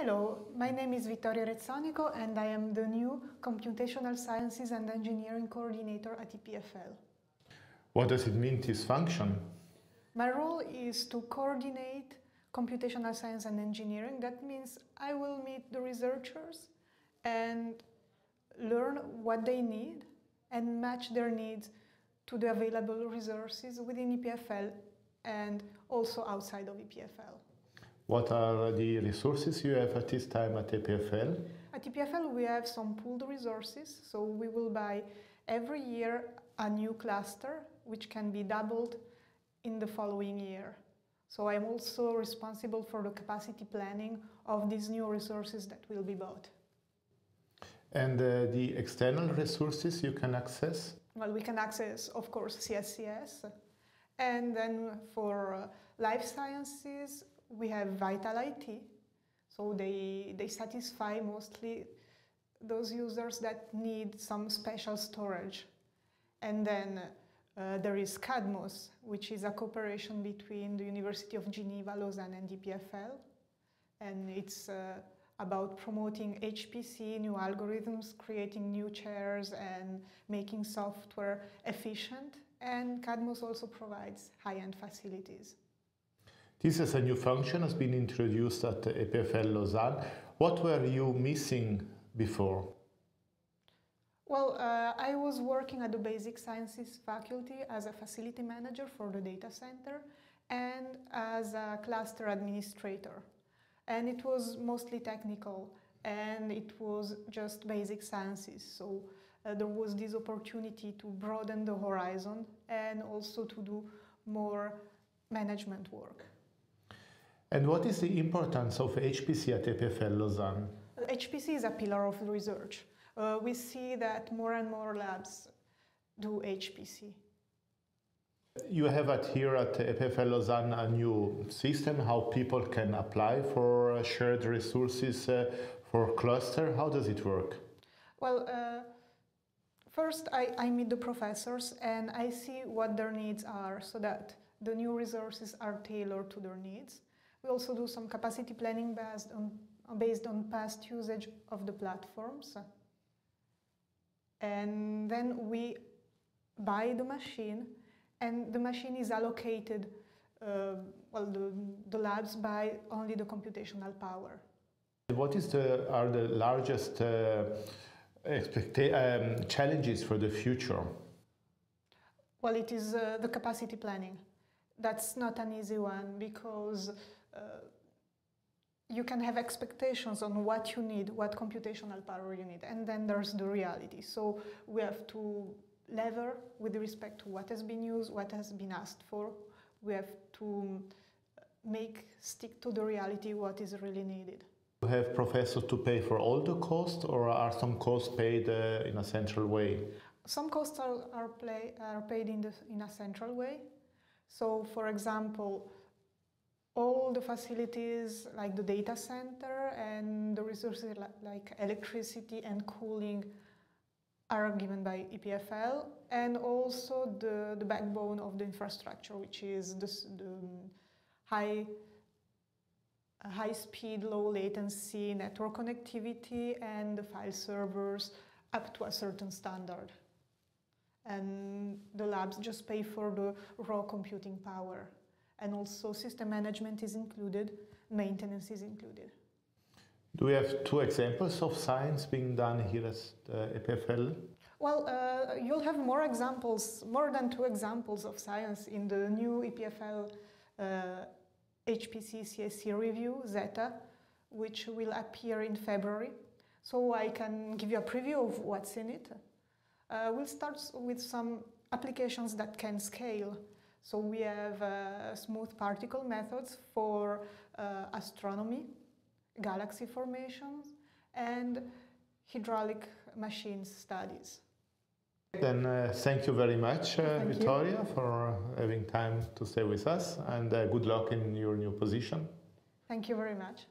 Hello, my name is Vittoria Rezzonico and I am the new Computational Sciences and Engineering Coordinator at EPFL. What does it mean, this function? My role is to coordinate computational science and engineering. That means I will meet the researchers and learn what they need and match their needs to the available resources within EPFL and also outside of EPFL. What are the resources you have at this time at EPFL? At EPFL we have some pooled resources, so we will buy every year a new cluster which can be doubled in the following year. So I'm also responsible for the capacity planning of these new resources that will be bought. And uh, the external resources you can access? Well, we can access, of course, CSCS. And then for uh, life sciences, we have Vital IT. So they, they satisfy mostly those users that need some special storage. And then uh, there is CADMOS, which is a cooperation between the University of Geneva, Lausanne and EPFL. And it's uh, about promoting HPC, new algorithms, creating new chairs and making software efficient. And CADMOS also provides high-end facilities. This is a new function has been introduced at EPFL Lausanne. What were you missing before? Well, uh, I was working at the Basic Sciences faculty as a facility manager for the data center and as a cluster administrator. And it was mostly technical and it was just basic sciences. So uh, there was this opportunity to broaden the horizon and also to do more management work. And what is the importance of HPC at EPFL Lausanne? HPC is a pillar of research. Uh, we see that more and more labs do HPC. You have at here at EPFL Lausanne a new system how people can apply for uh, shared resources uh, for cluster. How does it work? Well, uh, first I, I meet the professors and I see what their needs are so that the new resources are tailored to their needs. We also do some capacity planning based on, based on past usage of the platforms. And then we buy the machine and the machine is allocated, uh, well, the, the labs buy only the computational power. What is the, are the largest uh, um, challenges for the future? Well, it is uh, the capacity planning. That's not an easy one because you can have expectations on what you need, what computational power you need, and then there's the reality. So we have to lever with respect to what has been used, what has been asked for. We have to make stick to the reality what is really needed. You have professors to pay for all the costs, or are some costs paid uh, in a central way? Some costs are, are, play, are paid in, the, in a central way. So, for example, all the facilities like the data center and the resources like electricity and cooling are given by EPFL and also the, the backbone of the infrastructure which is the, the um, high high speed, low latency network connectivity and the file servers up to a certain standard. And the labs just pay for the raw computing power and also system management is included, maintenance is included. Do we have two examples of science being done here at uh, EPFL? Well, uh, you'll have more examples, more than two examples of science in the new EPFL uh, HPC CSC review, Zeta, which will appear in February. So I can give you a preview of what's in it. Uh, we'll start with some applications that can scale. So we have uh, smooth particle methods for uh, astronomy, galaxy formations, and hydraulic machines studies. Then uh, thank you very much, uh, Vittoria, you. for having time to stay with us, and uh, good luck in your new position. Thank you very much.